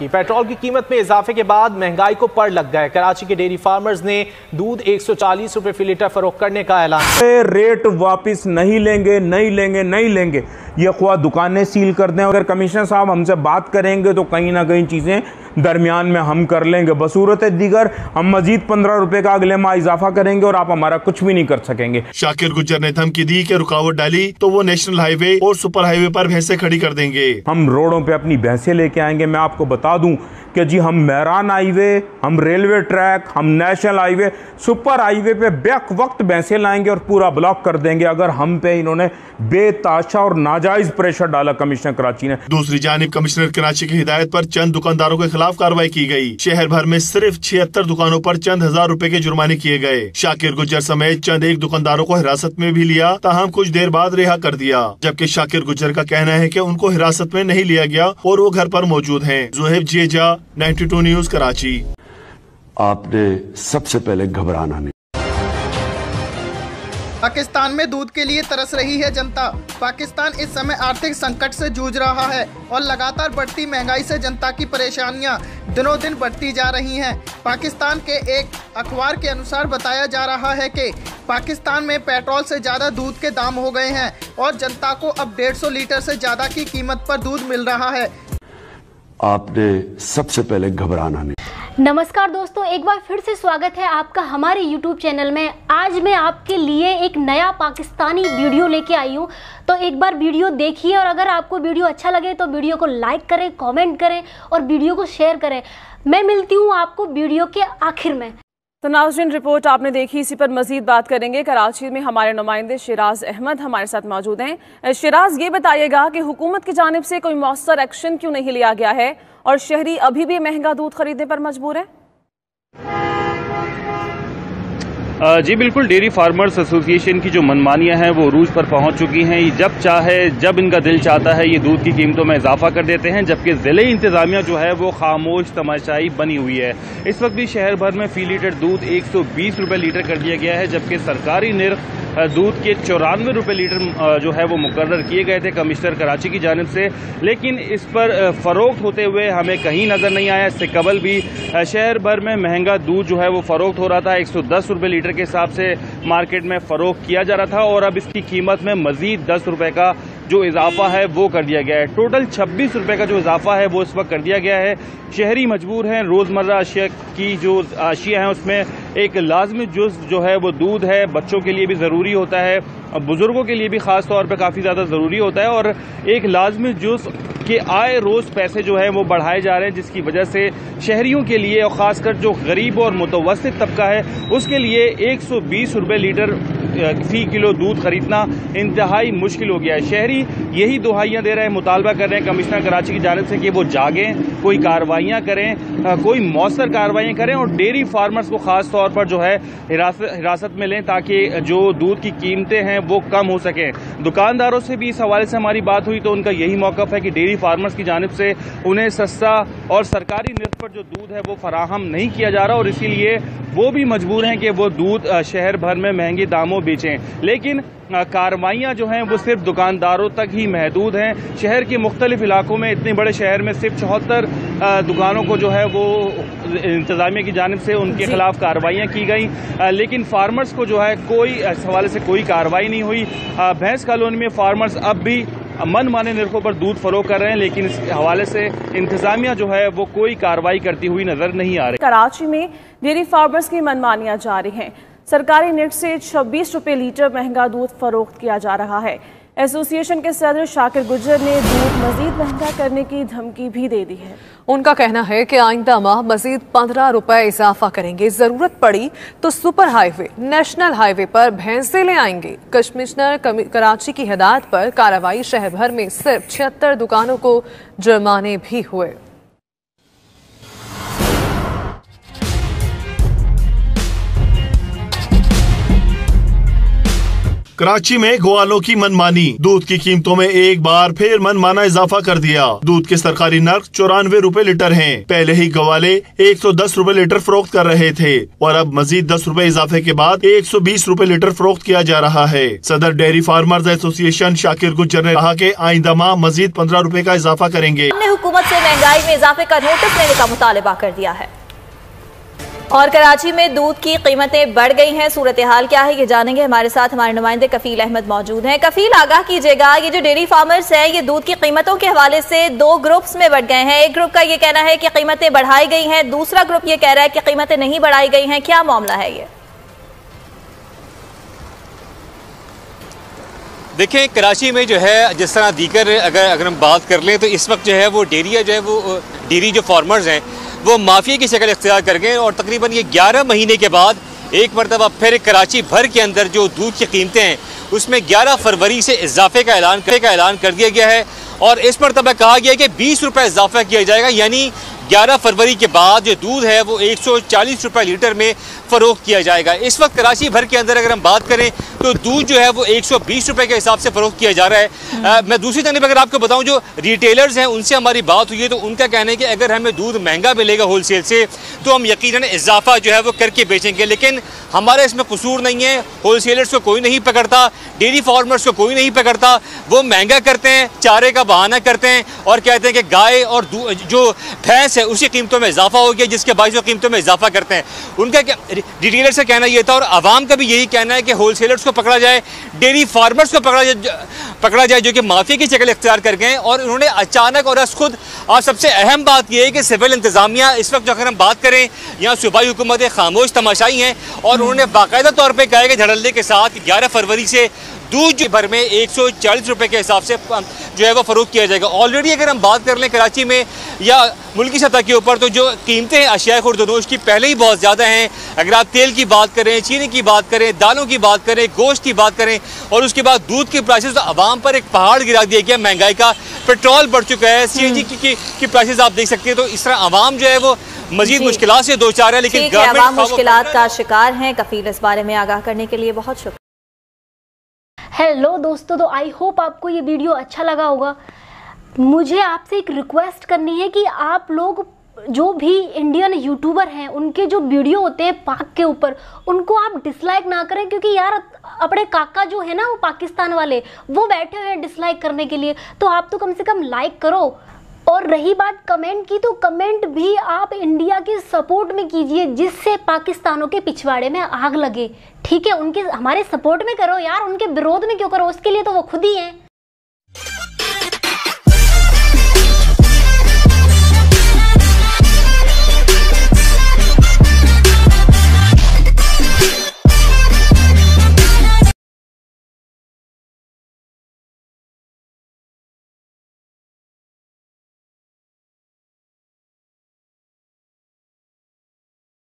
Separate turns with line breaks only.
कि। पेट्रोल की कीमत में इजाफे के बाद महँगाई को पड़ लग गया है। कराची के डेयरी फार्मर्स ने दूध एक सौ चालीस रुपए फ़ी लीटर फरोख करने का ऐलान
रेट वापस नहीं लेंगे नहीं लेंगे नहीं लेंगे। ये खुआ दुकानें सील कर दें। अगर कमिश्नर साहब हमसे बात करेंगे तो कहीं ना कहीं चीज़ें दरमियान में हम कर लेंगे। बसूरत दीगर हम मजीद पंद्रह रुपए का अगले माह इजाफा करेंगे और आप हमारा कुछ भी नहीं कर सकेंगे।
शाकिर गुजर ने धमकी दी कि रुकावट डाली तो वो नेशनल हाईवे और सुपर हाईवे पर भैंसे खड़ी कर देंगे।
हम रोडों पर अपनी भैंसे लेके आएँगे। मैं आपको बता दूँ कि जी हम मैरान हाईवे, हम रेलवे ट्रैक, हम नेशनल हाईवे, सुपर हाईवे पे बेक वक्त भैंसे लाएँगे और पूरा ब्लॉक कर देंगे। अगर हम पे इन्होंने बेताशा और नाजायज प्रेशर डाला कमिश्नर कराची ने।
दूसरी जानब कमिश्नर कराची की हिदायत पर चंद दुकानदारों के खिलाफ कार्रवाई की गई। शहर भर में सिर्फ़ छिहत्तर दुकानों पर चंद हज़ार रूपए के जुर्माने किए गए। शाकिर गुजर समेत चंद एक दुकानदारों को हिरासत में भी लिया, ताहम कुछ देर बाद रिहा कर दिया। जबकि शाकिर गुजर का कहना है की उनको हिरासत में नहीं लिया गया और वो घर पर मौजूद है। जुहेब जेजा 92 न्यूज़ कराची।
आपने सबसे पहले घबराना नहीं।
पाकिस्तान में दूध के लिए तरस रही है जनता। पाकिस्तान इस समय आर्थिक संकट से जूझ रहा है और लगातार बढ़ती महँगाई से जनता की परेशानियाँ दिनों दिन बढ़ती जा रही हैं। पाकिस्तान के एक अखबार के अनुसार बताया जा रहा है कि पाकिस्तान में पेट्रोल से ज़्यादा दूध के दाम हो गए हैं और जनता को अब 150 लीटर से ज़्यादा की कीमत पर दूध मिल रहा है।
आपने सबसे पहले घबराना नहीं।
नमस्कार दोस्तों, एक बार फिर से स्वागत है आपका हमारे YouTube चैनल में। आज मैं आपके लिए एक नया पाकिस्तानी वीडियो लेके आई हूँ। तो एक बार वीडियो देखिए और अगर आपको वीडियो अच्छा लगे तो वीडियो को लाइक करें, कमेंट करें और वीडियो को शेयर करें। मैं मिलती हूँ आपको वीडियो के आखिर में।
तो नाजरीन, रिपोर्ट आपने देखी, इसी पर मजीद बात करेंगे। कराची में हमारे नुमाइंदे शराज अहमद हमारे साथ मौजूद हैं। शराज, ये बताइएगा कि हुकूमत की जानब से कोई मौसर एक्शन क्यों नहीं लिया गया है? और शहरी अभी भी महँगा दूध खरीदने पर मजबूर है?
जी, बिल्कुल, डेयरी फार्मर्स एसोसिएशन की जो मनमानियाँ हैं, वो रूज पर पहुँच चुकी हैं। जब चाहे, जब इनका दिल चाहता है, ये दूध की कीमतों में इजाफा कर देते हैं, जबकि ज़िले इंतजामिया जो है, वो खामोश, तमाशाई बनी हुई है। इस वक्त भी शहर भर में फ़ी लीटर दूध एक सौ बीस लीटर कर दिया गया है, जबकि सरकारी निर्ख दूध के चौरानवे रुपये लीटर जो है वो मुकर किए गए थे कमिश्नर कराची की जानब से। लेकिन इस पर फ़रोख्त होते हुए हमें कहीं नज़र नहीं आया। इससे कबल भी शहर भर में महँगा दूध जो है वो फ़रोख्त हो रहा था। एक सौ लीटर के हिसाब से मार्केट में फ़रोख्त किया जा रहा था और अब इसकी कीमत में मज़ीद दस रुपये का जो इजाफा है वो कर दिया गया है। टोटल छब्बीस रुपये का जो इजाफा है वो इस वक्त कर दिया गया है। शहरी मजबूर हैं। रोज़मर्रा अशिया की जो अशिया हैं उसमें एक लाजमी जुज जो है वो दूध है, बच्चों के लिए भी ज़रूरी होता है, और बुज़ुर्गों के लिए भी ख़ास तौर पर काफ़ी ज़्यादा ज़रूरी होता है, और एक लाजमी जुज के आए रोज़ पैसे जो है वो बढ़ाए जा रहे हैं, जिसकी वजह से शहरीों के लिए और ख़ासकर जो गरीब और मुतवसत तबका है, उसके लिए एक सौ बीस रुपये लीटर फ़ी किलो दूध खरीदना इंतहाई मुश्किल हो गया है। शहरी यही दुहाइयाँ दे रहे हैं, मुतालबा कर रहे हैं, कमिश्नर कराची की जानब से कि वो जागें, कोई कार्रवाइयाँ करें कोई मौसर कार्रवाइयाँ करें और डेयरी फार्मर्स को ख़ास तौर पर जो है हिरासत में लें ताकि जो दूध की कीमतें हैं वो कम हो सकें। दुकानदारों से भी इस हवाले से हमारी बात हुई तो उनका यही मौकफ है कि डेयरी फार्मर्स की जानब से उन्हें सस्ता और सरकारी निर्ख पर जो दूध है वो फराहम नहीं किया जा रहा और इसीलिए वो भी मजबूर हैं कि वो दूध शहर भर में महँगे दामों बेचें। लेकिन कार्रवाइयाँ जो हैं वो सिर्फ़ दुकानदारों तक ही महदूद हैं। शहर के मुख्तलिफ़ इलाकों में इतने बड़े शहर में सिर्फ़ चौहत्तर दुकानों को जो है वो इंतज़ामिया की जानब से उनके खिलाफ कार्रवाइयाँ की गई। लेकिन फार्मर्स को जो है कोई इस हवाले से कोई कार्रवाई नहीं हुई। भैंस कॉलोनी में फार्मर्स अब भी मन माने निर्खों पर दूध फरोख कर रहे हैं लेकिन इस हवाले से इंतजामिया जो है वो कोई कार्रवाई करती हुई नज़र नहीं आ रही।
कराची में डेयरी फार्मर्स की मनमानियाँ जारी हैं। सरकारी नेट से छब्बीस रुपए लीटर महँगा दूध फरोख्त किया जा रहा है। एसोसिएशन के सदर शाकिर गुजर ने दूध मजीद महँगा करने की धमकी भी दे दी है।
उनका कहना है कि आइंदा माह मजीद पंद्रह रुपए इजाफा करेंगे। ज़रूरत पड़ी तो सुपर हाईवे, नेशनल हाईवे पर भैंसे ले आएँगे। कमिश्नर कराची की हिदायत पर कार्रवाई शहर भर में सिर्फ़ छिहत्तर दुकानों को जुर्माने भी हुए।
कराची में ग्वालों की मनमानी। दूध की कीमतों में एक बार फिर मनमाना इजाफा कर दिया। दूध के सरकारी नर्क चौरानवे रूपए लीटर है। पहले ही ग्वाले 110 रुपए लीटर फरोख्त कर रहे थे और अब मजीद दस रूपए इजाफे के बाद 120 रुपए लीटर फरोख्त किया जा रहा है। सदर डेयरी फार्मर्स एसोसिएशन शाकिर गुजर ने कहा की आइंदा माह मजीद पंद्रह रूपए का इजाफा करेंगे।
हुकूमत से महँगाई में इजाफे का नोटिस लेने का मुतालबा कर दिया है। और कराची में दूध की कीमतें बढ़ गई हैं। सूरत हाल क्या है ये जानेंगे। हमारे साथ हमारे नुमाइंदे कफील अहमद मौजूद हैं। कफील, आगाह कीजिएगा, ये जो डेयरी फार्मर्स हैं, ये दूध की कीमतों के हवाले से दो ग्रुप्स में बढ़ गए हैं। एक ग्रुप का ये कहना है कि कीमतें बढ़ाई गई हैं, दूसरा ग्रुप ये कह रहा है कि कीमतें नहीं बढ़ाई गई हैं। क्या मामला है ये?
देखिए, कराची में जो है, जिस तरह दीकर अगर अगर हम बात कर लें तो इस वक्त जो है वो डेयरी जो है वो डेरी जो फार्मर्स हैं वो माफिया की शक्ल इख्तियार कर गए और तकरीबन ये 11 महीने के बाद एक मरतबा फिर कराची भर के अंदर जो दूध की कीमतें हैं, उसमें 11 फरवरी से इजाफे का ऐलान का ऐलान कर दिया गया है। और इस मरतबा कहा गया है कि बीस रुपये इजाफा किया जाएगा, यानी 11 फरवरी के बाद जो दूध है वो एक सौ चालीस रुपये लीटर में फ़रोख्त किया जाएगा। इस वक्त कराची भर के अंदर अगर हम बात करें तो दूध जो है वो एक सौ बीस रुपये के हिसाब से फ़रोख्त किया जा रहा है। आ, मैं दूसरी जानब अगर आपको बताऊँ जो रिटेलर्स हैं उनसे हमारी बात हुई है तो उनका कहना है कि अगर हमें दूध महँगा मिलेगा होल सेल से तो हम यकीन इजाफा जो है वो करके बेचेंगे। लेकिन हमारा इसमें कसूर नहीं है। होल को कोई नहीं पकड़ता डेयरी फार्मर्स को कोई नहीं पकड़ता। वो महँगा करते हैं चारे का बहाना करते हैं और कहते हैं कि गाय और जो भैंस है उसी कीमतों में इजाफा हो गया जिसके बाईस वो कीमतों में इजाफा करते हैं। उनका रिटेलर से कहना यह था और आवाम का भी यही कहना है कि होल सेलर्स को पकड़ा जाए डेयरी फार्मर्स को पकड़ा जाए पकड़ा जाए जो कि माफिया की शक्ल इख्तियार कर गए और उन्होंने अचानक और अस खुद, आज सबसे अहम बात यह है कि सिविल इंतजामिया, इस वक्त अगर हम बात करें, यहाँ सूबाई हुकूमतें खामोश तमाशाई हैं और उन्होंने बाकायदा तौर पर कहा कि धड़ल्ले के साथ ग्यारह फरवरी से दूध भर में एक सौ चालीस रुपये के हिसाब से जो है वो फ़रोख किया जाएगा। ऑलरेडी अगर हम बात कर लें कराची में या मुल्की सतह के ऊपर तो जो कीमतें अशिया खुरदनोश की पहले ही बहुत ज़्यादा हैं। अगर आप तेल की बात करें चीनी की बात करें दालों की बात करें गोश्त की बात करें और उसके बाद दूध के प्राइसेस तो आवाम पर एक पहाड़ गिरा दिया गया महँगाई का पेट्रोल बढ़ चुका है। सी एन जी की, की प्राइसेस आप देख सकते हैं तो इस तरह आवाम जो है वो मजीद मुश्किल से दो चार है लेकिन
मुश्किल का शिकार हैं। कफील इस बारे में आगाह करने के लिए बहुत शुक्रिया।
हेलो दोस्तों तो आई होप आपको ये वीडियो अच्छा लगा होगा। मुझे आपसे एक रिक्वेस्ट करनी है कि आप लोग जो भी इंडियन यूट्यूबर हैं, उनके जो वीडियो होते हैं पाक के ऊपर, उनको आप डिसलाइक ना करें, क्योंकि यार अपने काका जो है ना, वो पाकिस्तान वाले, वो बैठे हुए हैं डिसलाइक करने के लिए। तो आप तो कम से कम लाइक करो। और रही बात कमेंट की तो कमेंट भी आप इंडिया के सपोर्ट में कीजिए, जिससे पाकिस्तानों के पिछवाड़े में आग लगे। ठीक है, उनके, हमारे सपोर्ट में करो यार, उनके विरोध में क्यों करो? उसके लिए तो वो खुद ही हैं।